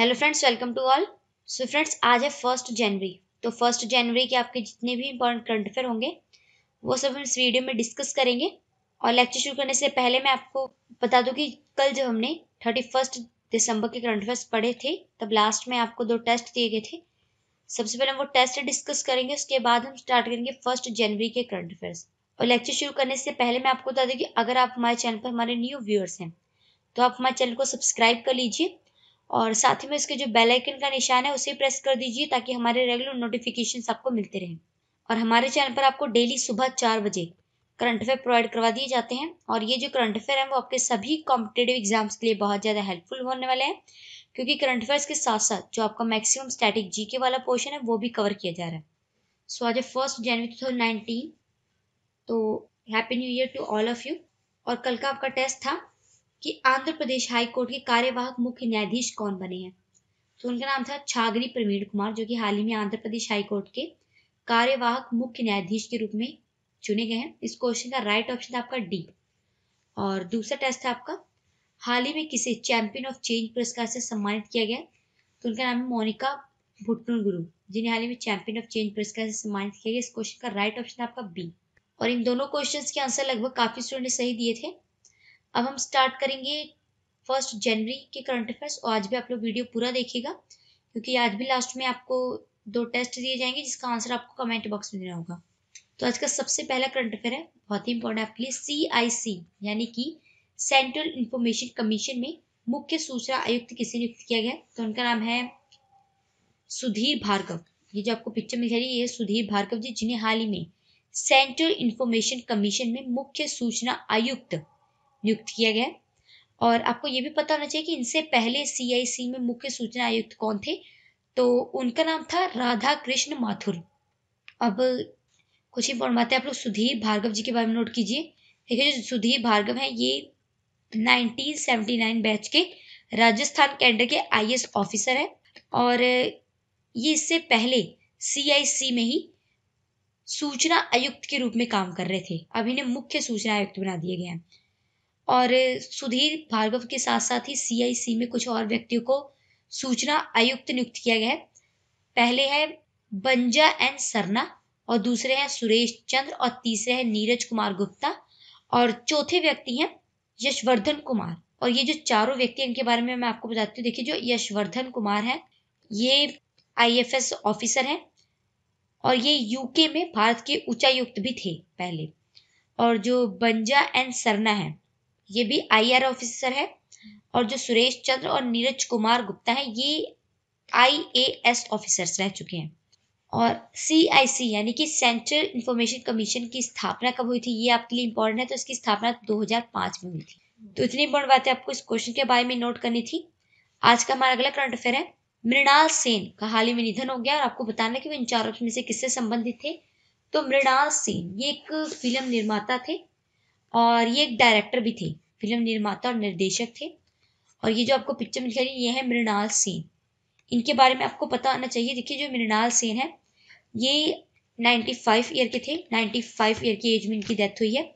Hello friends welcome to all so friends आज है first जनवरी तो फ़र्स्ट जनवरी के आपके जितने भी इंपॉर्टेंट करंट अफेयर होंगे, वो सब हम इस वीडियो में डिस्कस करेंगे। और लेक्चर शुरू करने से पहले मैं आपको बता दूँ कि कल जब हमने थर्टी फ़र्स्ट दिसंबर के करंट अफेयर्स पढ़े थे, तब लास्ट में आपको दो टेस्ट दिए गए थे। सबसे पहले हम वो टेस्ट डिस्कस करेंगे, उसके बाद हम स्टार्ट करेंगे फ़र्स्ट जनवरी के करंट अफेयर्स और लेक्चर शुरू करने से पहले मैं आपको बता दूँ कि अगर आप हमारे चैनल पर हमारे न्यू व्यूअर्स हैं तो आप हमारे चैनल को सब्सक्राइब कर लीजिए। और साथ ही में इसके जो बेल आइकन का निशान है, उसे प्रेस कर दीजिए ताकि हमारे रेगुलर नोटिफिकेशन आपको मिलते रहें। और हमारे चैनल पर आपको डेली सुबह चार बजे करंट अफेयर प्रोवाइड करवा दिए जाते हैं। और ये जो करंट अफेयर हैं, वो आपके सभी कॉम्पिटेटिव एग्ज़ाम्स के लिए बहुत ज़्यादा हेल्पफुल होने वाले हैं, क्योंकि करंट अफेयर्स के साथ साथ जो आपका मैक्सिमम स्टैटिक जी के वाला पोर्शन है, वो भी कवर किया जा रहा है। सो आज है first January two thousand nineteen तो happy new year to all of you और कल का आपका टेस्ट था कि आंध्र प्रदेश हाई कोर्ट के कार्यवाहक मुख्य न्यायाधीश कौन बने हैं? तो उनका नाम था छागरी प्रवीण कुमार, जो कि हाल ही में आंध्र प्रदेश हाई कोर्ट के कार्यवाहक मुख्य न्यायाधीश के रूप में चुने गए हैं। इस क्वेश्चन का राइट ऑप्शन था आपका डी और दूसरा टेस्ट था आपका, हाल ही में किसे चैंपियन ऑफ़ चेंज पुरस्कार से सम्मानित किया गया? तो उनका नाम है मोनिका भुट्टन गुरु जिन्हें हाल ही में चैंपियन ऑफ़ चेंज पुरस्कार से सम्मानित किया गया। इस क्वेश्चन का राइट ऑप्शन आपका बी और इन दोनों क्वेश्चंस के आंसर लगभग काफ़ी स्टूडेंट ने सही दिए थे। अब हम स्टार्ट करेंगे फ़र्स्ट जनवरी के करंट अफेयर्स और आज भी आप लोग वीडियो पूरा देखिएगा, क्योंकि आज भी लास्ट में आपको दो टेस्ट दिए जाएँगे, जिसका आंसर आपको कमेंट बॉक्स में देना होगा। तो आज का सबसे पहला करंट अफेयर है, बहुत ही इंपॉर्टेंट आपके लिए सी आई सी यानी कि सेंट्रल इंफॉर्मेशन कमीशन में मुख्य सूचना आयुक्त किसे नियुक्त किया गया तो उनका नाम है सुधीर भार्गव। ये जो आपको पिक्चर में दिखाई ये सुधीर भार्गव जी, जिन्हें हाल ही में सेंट्रल इंफॉर्मेशन कमीशन में मुख्य सूचना आयुक्त नियुक्त किया गया। और आपको ये भी पता होना चाहिए कि इनसे पहले सीआईसी में मुख्य सूचना आयुक्त कौन थे? तो उनका नाम था राधा कृष्ण माथुर। अब कुछ इंपॉर्टेंट बातें आप लोग सुधीर भार्गव जी के बारे में नोट कीजिए। देखिए, जो सुधीर भार्गव हैं, ये 1979 बैच के राजस्थान कैडर के आईएएस ऑफिसर है। और ये इससे पहले सीआईसी में ही सूचना आयुक्त के रूप में काम कर रहे थे। अब इन्हें मुख्य सूचना आयुक्त बना दिए गए हैं और सुधीर भार्गव के साथ साथ ही सीआईसी में कुछ और व्यक्तियों को सूचना आयुक्त नियुक्त किया गया है। पहले है बंजा एन सरना और दूसरे हैं सुरेश चंद्र और तीसरे हैं नीरज कुमार गुप्ता और चौथे व्यक्ति हैं यशवर्धन कुमार। और ये जो चारों व्यक्ति इनके बारे में मैं आपको बताती हूँ। देखिए, जो यशवर्धन कुमार है, ये आईएफएस ऑफिसर हैं और ये यूके में भारत के उच्चायुक्त भी थे पहले। और जो बंजा एन सरना है ये भी आईआर ऑफिसर है और जो सुरेश चंद्र और नीरज कुमार गुप्ता है, ये आईएएस ऑफिसर्स रह चुके हैं। और सीआईसी यानी कि सेंट्रल इंफॉर्मेशन कमीशन की स्थापना कब हुई थी, ये आपके लिए इंपॉर्टेंट है तो इसकी स्थापना 2005 में हुई थी। तो इतनी इंपॉर्टेंट बातें आपको इस क्वेश्चन के बारे में नोट करनी थी। आज का हमारा अगला करंट अफेयर है। मृणाल सेन का हाल ही में निधन हो गया और आपको बताना कि वो इन चारों में से किससे संबंधित थे? तो मृणाल सेन, ये एक फ़िल्म निर्माता थे। और ये एक डायरेक्टर भी थे फ़िल्म निर्माता और निर्देशक थे। और ये जो आपको पिक्चर में दिखाई ये है मृणाल सेन। इनके बारे में आपको पता आना चाहिए, देखिए जो मृणाल सेन है, ये 95 ईयर के थे 95 ईयर की एज में इनकी डेथ हुई है।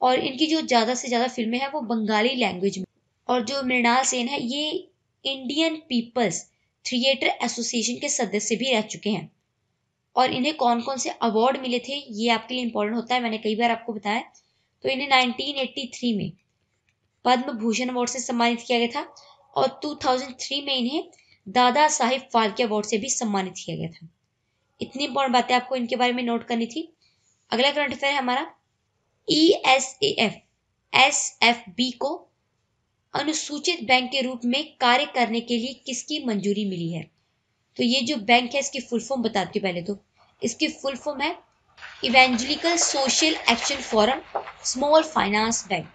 और इनकी जो ज़्यादा से ज़्यादा फ़िल्में हैं, वो बंगाली लैंग्वेज में। और जो मृणाल सेन है, ये इंडियन पीपल्स थिएटर एसोसिएशन के सदस्य भी रह चुके हैं। और इन्हें कौन कौन से अवार्ड मिले थे, ये आपके लिए इंपॉर्टेंट होता है, मैंने कई बार आपको बताया। तो इन्हें 1983 में पद्म भूषण अवार्ड से सम्मानित किया गया था और 2003 में इन्हें दादा साहिब फाल्के अवार्ड से भी सम्मानित किया गया था। इतनी इंपॉर्टेंट बातें आपको इनके बारे में नोट करनी थी। अगला करंट अफेयर है हमारा E S A F S F B को अनुसूचित बैंक के रूप में कार्य करने के लिए किसकी मंजूरी मिली है? तो ये जो बैंक है, इसकी फुल फॉर्म बताती हूँ पहले तो। इसकी फुल फॉर्म है evangelical social action forum small finance bank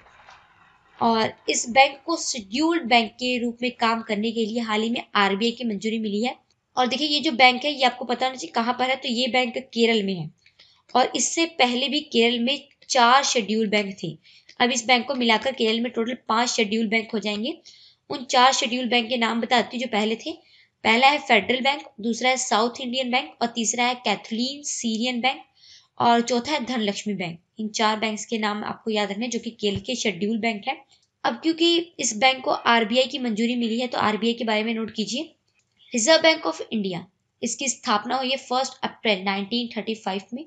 और इस बैंक को शेड्यूल्ड बैंक के रूप में काम करने के लिए हाल ही में आरबीआई की मंजूरी मिली है। और देखिए, ये जो बैंक है, ये आपको पता होना चाहिए कहाँ पर है तो ये बैंक केरल में है। और इससे पहले भी केरल में चार शेड्यूल बैंक थे। अब इस बैंक को मिलाकर केरल में टोटल पाँच शेड्यूल बैंक हो जाएँगे। उन चार शेड्यूल बैंक के नाम बताती हूँ जो पहले थे। पहला है फेडरल बैंक दूसरा है साउथ इंडियन बैंक और तीसरा है कैथलीन सीरियन बैंक और चौथा है धनलक्ष्मी बैंक। इन चार बैंक्स के नाम आपको याद रखने जो कि केल के शेड्यूल बैंक है। अब क्योंकि इस बैंक को आरबीआई की मंजूरी मिली है तो आरबीआई के बारे में नोट कीजिए। रिज़र्व बैंक ऑफ़ इंडिया इसकी स्थापना हुई है फ़र्स्ट अप्रैल 1935 में।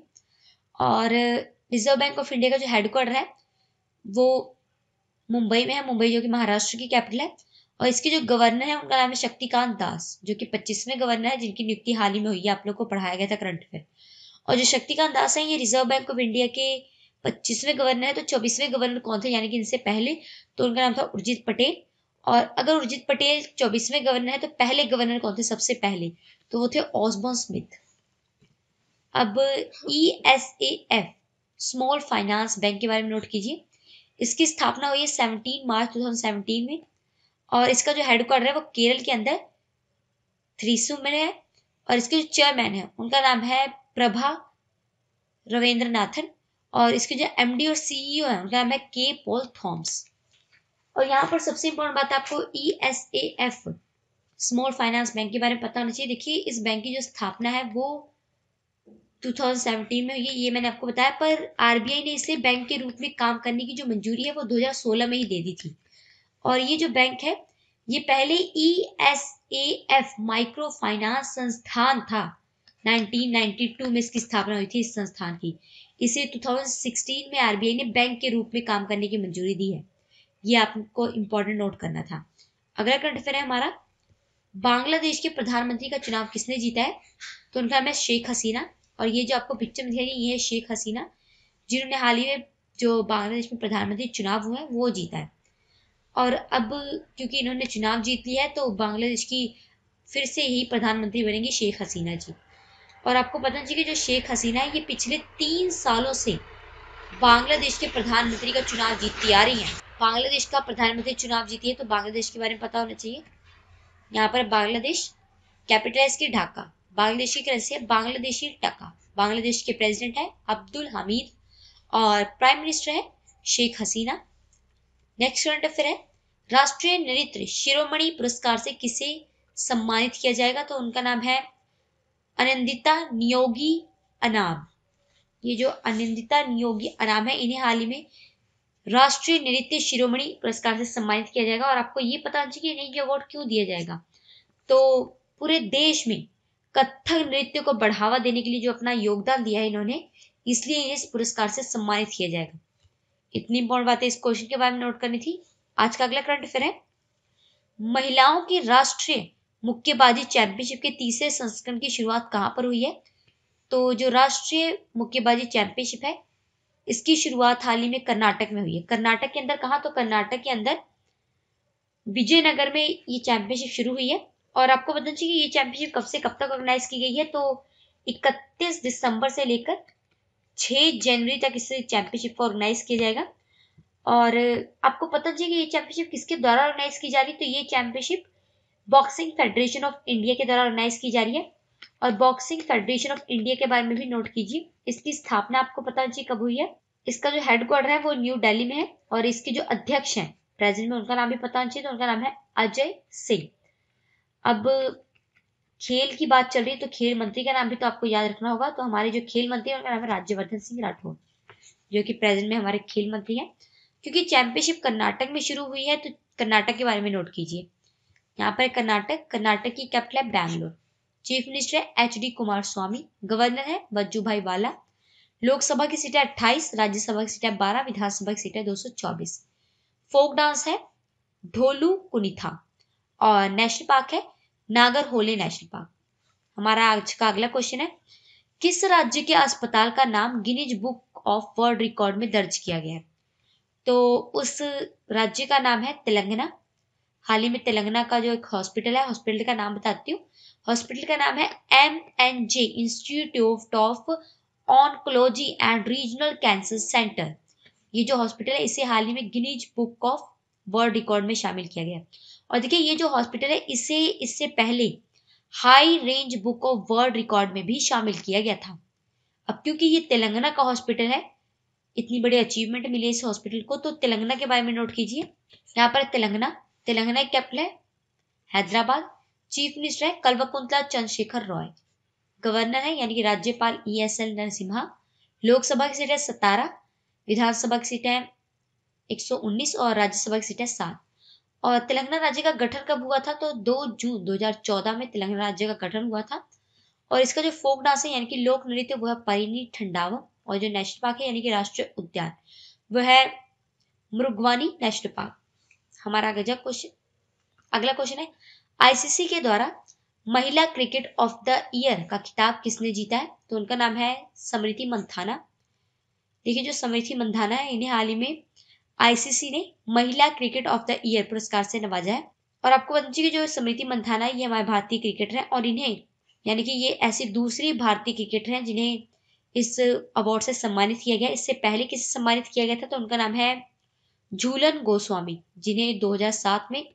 और रिज़र्व बैंक ऑफ़ इंडिया का जो हेडक्वार्टर है, वो मुंबई में है, मुंबई जो कि महाराष्ट्र की कैपिटल है। और इसके जो गवर्नर है, उनका नाम है शक्तिकांत दास, जो कि पच्चीसवें गवर्नर है, जिनकी नियुक्ति हाल ही में हुई है, आप लोग को पढ़ाया गया था करंट अफेयर और जो शक्तिकांत दास है, ये रिज़र्व बैंक ऑफ़ इंडिया के पच्चीसवें गवर्नर है तो चौबीसवें गवर्नर कौन थे? यानी कि इनसे पहले तो उनका नाम था उर्जित पटेल। और अगर उर्जित पटेल चौबीसवें गवर्नर है तो पहले गवर्नर कौन थे? सबसे पहले तो वो थे ऑसबॉन स्मिथ। अब E S A F small finance bank के बारे में नोट कीजिए। इसकी स्थापना हुई है seventeen March two thousand seventeen में। और इसका जो हेडक्वार्टर है, वो केरल के अंदर, थ्रीसू में है। और इसके जो चेयरमैन है, उनका नाम है प्रभा रविंद्र नाथन और इसके जो एमडी और सीईओ है, उनका नाम है के पॉल थॉम्स और यहाँ पर सबसे इम्पोर्टेंट बात आपको E S A F small finance bank के बारे में पता होना चाहिए। देखिए, इस बैंक की जो स्थापना है, वो 2017 में हुई ये मैंने आपको बताया, पर आरबीआई ने इसे बैंक के रूप में काम करने की जो मंजूरी है, वो 2016 में ही दे दी थी। और ये जो बैंक है, ये पहले E S A F micro finance संस्थान था। 1992 में इसकी स्थापना हुई थी इस संस्थान की। इसे 2016 में आरबीआई ने बैंक के रूप में काम करने की मंजूरी दी है। ये आपको इम्पोर्टेंट नोट करना था। अगला करंट अफेयर है हमारा। बांग्लादेश के प्रधानमंत्री का चुनाव किसने जीता है? तो उनका नाम है शेख हसीना। और ये जो आपको पिक्चर में दिखाई ये है शेख हसीना, जिन्होंने हाल ही में जो बांग्लादेश में प्रधानमंत्री चुनाव हुआ है, वो जीता है। और अब क्योंकि इन्होंने चुनाव जीत लिया है तो बांग्लादेश की फिर से ही प्रधानमंत्री बनेंगी शेख हसीना जी। और आपको पता चाहिए कि जो शेख हसीना है, ये पिछले तीन सालों से बांग्लादेश के प्रधानमंत्री का चुनाव जीतती आ रही हैं। बांग्लादेश का प्रधानमंत्री चुनाव जीती है तो बांग्लादेश के बारे में पता होना चाहिए। यहाँ पर बांग्लादेश, कैपिटल की ढाका। बांग्लादेशी करेंसी है बांग्लादेशी टका। बांग्लादेश के प्रेसिडेंट है अब्दुल हमीद और प्राइम मिनिस्टर है Sheikh Hasina. Next current affair है, राष्ट्रीय नृत्य शिरोमणि पुरस्कार से किसे सम्मानित किया जाएगा तो उनका नाम है अनंदिता नियोगी अनाम। ये जो अनंदिता नियोगी अनाम है, इन्हें हाल ही में राष्ट्रीय नृत्य शिरोमणि पुरस्कार से सम्मानित किया जाएगा और आपको ये पता चाहिए कि नहीं ये अवार्ड क्यों दिया जाएगा। तो पूरे देश में कथक नृत्य को बढ़ावा देने के लिए जो अपना योगदान दिया है इन्होंने, इसलिए इस पुरस्कार से सम्मानित किया जाएगा। इतनी इंपॉर्टेंट बातें इस क्वेश्चन के बारे में नोट करनी थी। आज का अगला करंट अफेयर है। महिलाओं की राष्ट्रीय मुक्केबाजी चैंपियनशिप के तीसरे संस्करण की शुरुआत कहाँ पर हुई है? तो जो राष्ट्रीय मुक्केबाजी चैंपियनशिप है, इसकी शुरुआत हाल ही में कर्नाटक में हुई है। कर्नाटक के अंदर कहा? तो कर्नाटक के अंदर विजयनगर में ये चैंपियनशिप शुरू हुई है। और आपको पता चाहिए ये चैंपियनशिप कब से कब तक ऑर्गेनाइज की गई है? तो 31 दिसंबर से लेकर 6 जनवरी तक इस चैंपियनशिप को ऑर्गेनाइज किया जाएगा। और आपको पता चाहिए कि ये चैंपियनशिप किसके द्वारा ऑर्गेनाइज की जा रही है? तो ये championship boxing federation of India के द्वारा ऑर्गेनाइज की जा रही है। और बॉक्सिंग फेडरेशन ऑफ़ इंडिया के बारे में भी नोट कीजिए। इसकी स्थापना आपको पता चाहिए कब हुई है। इसका जो हेडक्वार्टर है वो न्यू दिल्ली में है और इसके जो अध्यक्ष हैं प्रेजेंट में उनका नाम भी पता होना चाहिए तो उनका नाम है अजय सिंह। अब खेल की बात चल रही है तो खेल मंत्री का नाम भी तो आपको याद रखना होगा। तो हमारे जो खेल मंत्री है, उनका नाम है राज्यवर्धन सिंह राठौर, जो कि प्रेजेंट में हमारे खेल मंत्री हैं। क्योंकि चैंपियनशिप कर्नाटक में शुरू हुई है तो कर्नाटक के बारे में नोट कीजिए। यहाँ पर कर्नाटक कर्नाटक की कैपिटल है बैंगलोर। चीफ मिनिस्टर है H D Kumaraswamy governor है बज्जू भाई वाला। लोकसभा की सीटें अट्ठाईस, राज्यसभा की सीटें बारह, विधानसभा की सीटें दो सौ चौबीस। फोक डांस है ढोलू कुनिथा और नेशनल पार्क है नागर होले नेशनल पार्क। हमारा आज का अगला क्वेश्चन है, किस राज्य के अस्पताल का नाम Guinness book of world record में दर्ज किया गया है? तो उस राज्य का नाम है तेलंगाना। हाल ही में तेलंगाना का जो एक हॉस्पिटल है, हॉस्पिटल का नाम बताती हूँ। हॉस्पिटल का नाम है M N J institute of oncology and regional cancer centre ये जो हॉस्पिटल है, इसे हाल ही में Guinness book of world record में शामिल किया गया। और देखिए, ये जो हॉस्पिटल है, इसे, इससे पहले high range book of world record में भी शामिल किया गया था। अब क्योंकि ये तेलंगाना का हॉस्पिटल है, इतनी बड़ी अचीवमेंट मिली इस हॉस्पिटल को तो तेलंगाना के बारे में नोट कीजिए। यहाँ पर तेलंगाना तेलंगाना कैपिटल है, हैदराबाद चीफ मिनिस्टर है कल्वकुंतला चंद्रशेखर रॉय। गवर्नर है, यानी कि राज्यपाल E S L Narasimha. Lok Sabha की सीट है सतारा, विधानसभा की सीट है 119 और राज्यसभा की सीट है सात। और तेलंगाना राज्य का गठन कब हुआ था? तो 2 जून 2014 में तेलंगाना राज्य का गठन हुआ था। और इसका जो फोक डांस है, यानी कि लोक नृत्य, वो है परिनी ठंडावम। और जो नेशनल पार्क है, यानी कि राष्ट्रीय उद्यान वह है मृगवानी नेशनल पार्क। हमारा गजब क्वेश्चन अगला क्वेश्चन है आईसीसी के द्वारा महिला क्रिकेट ऑफ़ द ईयर का खिताब किसने जीता है? तो उनका नाम है समृति मंथाना देखिए जो समृति मंथाना है, इन्हें हाल ही में आईसीसी ने महिला क्रिकेट ऑफ़ द ईयर पुरस्कार से नवाजा है। और आपको बता कि जो स्मृति मंथाना है ये हमारे भारतीय क्रिकेटर हैं और इन्हें, यानी कि ये ऐसी दूसरी भारतीय क्रिकेटर हैं जिन्हें इस अवार्ड से सम्मानित किया गया। इससे पहले किसे सम्मानित किया गया था? तो उनका नाम है झूलन गोस्वामी, जिन्हें 2007 में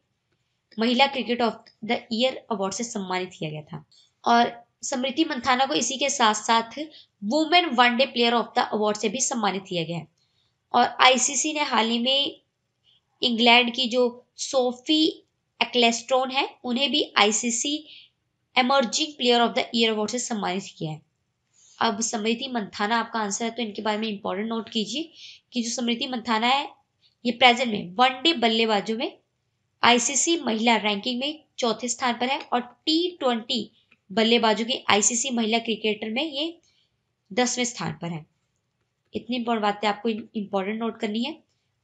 महिला cricket of the year award से सम्मानित किया गया था। और स्मृति मंथाना को इसी के साथ साथ women one day player of the award से भी सम्मानित किया गया। है और आईसीसी ने हाल ही में इंग्लैंड की जो सोफी एक्लेस्ट्रोन है, उन्हें भी ICC emerging player of the year award से सम्मानित किया है। अब समृति मंथाना, आपका आंसर है तो इनके बारे में इंपॉर्टेंट नोट कीजिए कि जो समृति मंथाना है ये प्रेजेंट में वनडे बल्लेबाजों में आईसीसी महिला रैंकिंग में चौथे स्थान पर है और टी ट्वेंटी बल्लेबाजों की आईसीसी महिला क्रिकेटर में ये दसवें स्थान पर है। इतनी इंपॉर्टेंट बातें आपको इंपॉर्टेंट नोट करनी है।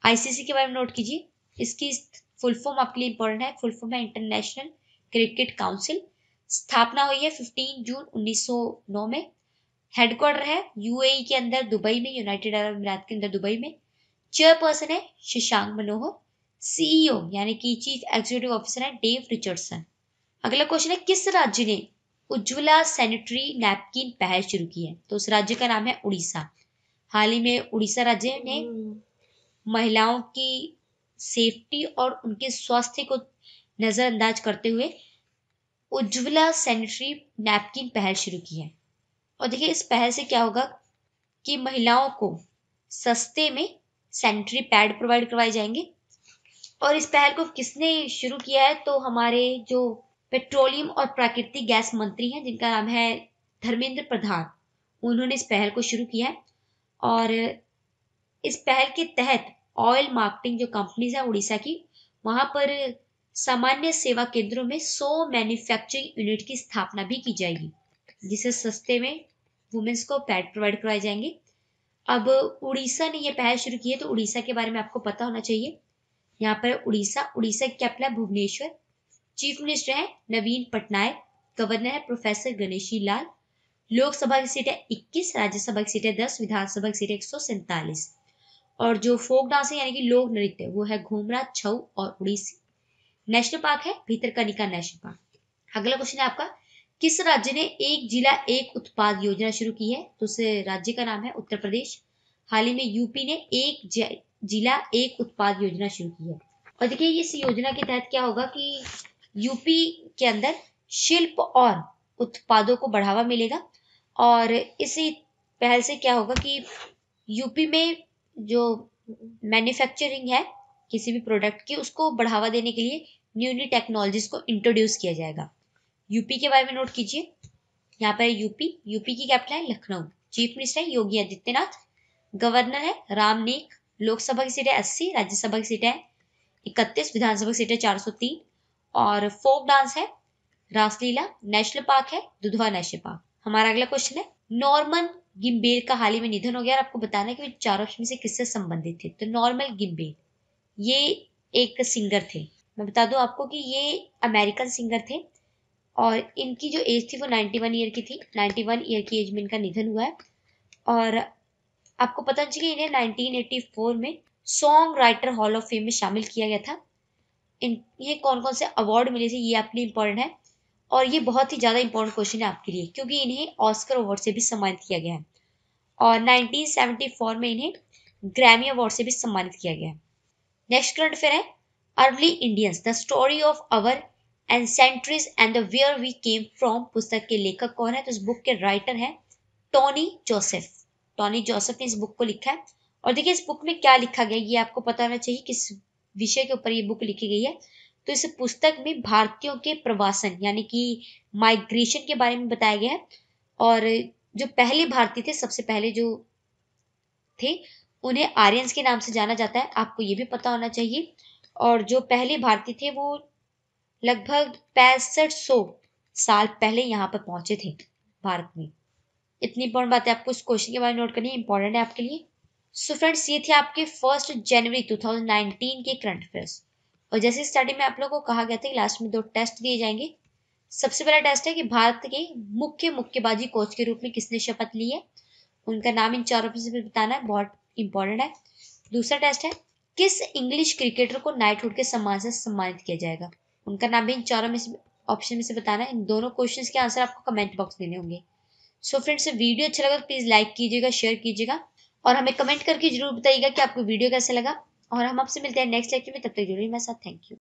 आईसीसी के बारे में नोट कीजिए। इसकी फुल फॉर्म आपके लिए इंपॉर्टेंट है। फुल फॉर्म है इंटरनेशनल क्रिकेट काउंसिल स्थापना हुई है 15 जून 1909 में। हेडक्वार्टर है यूएई के अंदर दुबई में यूनाइटेड अरब अमीरात के अंदर दुबई में। चेयरपर्सन है शशांक मनोहर सीईओ यानी कि चीफ एग्जीक्यूटिव ऑफिसर है डेव रिचर्डसन अगला क्वेश्चन है किस राज्य ने उज्ज्वला सैनिटरी नैपकिन पहल शुरू की है? तो उस राज्य का नाम है उड़ीसा। हाल ही में उड़ीसा राज्य ने हम्म। महिलाओं की सेफ्टी और उनके स्वास्थ्य को नज़रअंदाज करते हुए उज्ज्वला सैनिटरी नैपकिन पहल शुरू की है। और देखिए इस पहल से क्या होगा कि महिलाओं को सस्ते में सैनिटरी पैड प्रोवाइड करवाए जाएँगे। और इस पहल को किसने शुरू किया है? तो हमारे जो पेट्रोलियम और प्राकृतिक गैस मंत्री हैं, जिनका नाम है धर्मेंद्र प्रधान, उन्होंने इस पहल को शुरू किया है। और इस पहल के तहत ऑयल मार्केटिंग जो कंपनीज़ है उड़ीसा की, वहाँ पर सामान्य सेवा केंद्रों में 100 मैन्युफैक्चरिंग यूनिट की स्थापना भी की जाएगी, जिसे सस्ते में वुमेन्स को पैड प्रोवाइड करवाए जाएँगे। अब उड़ीसा ने यह पहल शुरू की है तो उड़ीसा के बारे में आपको पता होना चाहिए। यहाँ पर उड़ीसा उड़ीसा की कैपिटल है भुवनेश्वर। चीफ मिनिस्टर है नवीन पटनायक, गवर्नर है प्रोफेसर गणेशी लाल। लोकसभा की सीटें 21 राज्यसभा की सीटें 10 विधानसभा की सीटें एक सौ सैंतालीस। और जो फोक डांस है, यानी कि लोक नृत्य, वो है घूमरा, छऊ और उड़ीसी। नेशनल पार्क है भीतरकनिका नेशनल पार्क। अगला क्वेश्चन है आपका किस राज्य ने एक जिला, एक उत्पाद योजना शुरू की है? तो उस राज्य का नाम है उत्तर प्रदेश। हाल ही में यूपी ने एक जिला, एक उत्पाद योजना शुरू की है। और देखिए, इस योजना के तहत क्या होगा कि यूपी के अंदर शिल्प और उत्पादों को बढ़ावा मिलेगा। और इसी पहल से क्या होगा कि यूपी में जो मैन्युफैक्चरिंग है, किसी भी प्रोडक्ट की, उसको बढ़ावा देने के लिए न्यू न्यू टेक्नोलॉजीज़ को इंट्रोड्यूस किया जाएगा। यूपी के बारे में नोट कीजिए। यहाँ पर यूपी यूपी की कैपिटल है लखनऊ। चीफ मिनिस्टर है योगी आदित्यनाथ, गवर्नर है राम नेक, लोकसभा की सीटें अस्सी, राज्यसभा की सीटें इकतीस, विधानसभा की सीटें चार सौ तीन और फोक डांस है रासलीला, नेशनल पार्क है दुधवा नेशनल पार्क। हमारा अगला क्वेश्चन है नॉर्मन गिम्बेर का हाल ही में निधन हो गया और आपको बताना है कि वे चार ऑप्शन से किससे संबंधित थे? तो नॉर्मल गिम्बेर, ये एक सिंगर थे। मैं बता दूँ आपको कि ये अमेरिकन सिंगर थे। और इनकी जो एज थी वो 91 ईयर की थी। 91 ईयर की एज में इनका निधन हुआ है। और आपको पता चाहिए इन्हें 1984 में song writer hall of fame में शामिल किया गया था। इन, ये कौन कौन से अवार्ड मिले थे, ये आपके लिए इंपॉर्टेंट है। और ये बहुत ही ज़्यादा इंपॉर्टेंट क्वेश्चन है आपके लिए, क्योंकि इन्हें ऑस्कर अवार्ड से भी सम्मानित किया गया है। और 1974 में इन्हें ग्रैमी अवार्ड से भी सम्मानित किया गया है। नेक्स्ट करंट अफेयर है early Indians the story of our ancestors and the where we came from पुस्तक के लेखक कौन है? तो इस बुक के राइटर हैं टोनी जोसेफ टोनी जोसेफ ने इस बुक को लिखा है। और देखिए, इस बुक में क्या लिखा गया ये आपको पता होना चाहिए किस विषय के ऊपर ये बुक लिखी गई है। तो इस पुस्तक में भारतीयों के प्रवासन, यानी कि माइग्रेशन के बारे में बताया गया है। और जो पहले भारतीय थे, सबसे पहले जो थे, उन्हें आर्यंस के नाम से जाना जाता है। आपको ये भी पता होना चाहिए। और जो पहले भारतीय थे, वो लगभग पैंसठ सौ साल पहले यहाँ पर पहुँचे थे भारत में। इतनी इंपॉर्टेंट बात है आपको इस क्वेश्चन के बारे में नोट करनी है इंपॉर्टेंट है आपके लिए। सो so फ्रेंड्स ये थे आपके फ़र्स्ट जनवरी 2019 के करंट अफेयर्स और जैसे स्टार्टिंग में आप लोगों को कहा गया था कि लास्ट में दो टेस्ट दिए जाएँगे, सबसे पहला टेस्ट है कि भारत के मुख्य मुक्केबाजी कोच के रूप में किसने शपथ ली है? उनका नाम इन चारों में से बताना है, बहुत इंपॉर्टेंट है। दूसरा टेस्ट है, किस इंग्लिश क्रिकेटर को नाइटहुड के सम्मान से सम्मानित किया जाएगा? उनका नाम भी इन चारों में से ऑप्शन में से बताना है। इन दोनों क्वेश्चन के आंसर आपको कमेंट बॉक्स देने होंगे। सो फ्रेंड्स वीडियो अच्छा लगा तो प्लीज़ लाइक कीजिएगा शेयर कीजिएगा और हमें कमेंट करके ज़रूर बताइएगा कि आपको वीडियो कैसा लगा। और हम आपसे मिलते हैं नेक्स्ट लेक्चर में, तब तक ज़रूरी मेरे साथ थैंक यू